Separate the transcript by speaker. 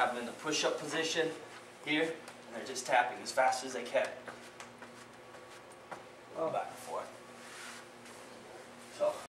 Speaker 1: have them in the push-up position here, and they're just tapping as fast as they can.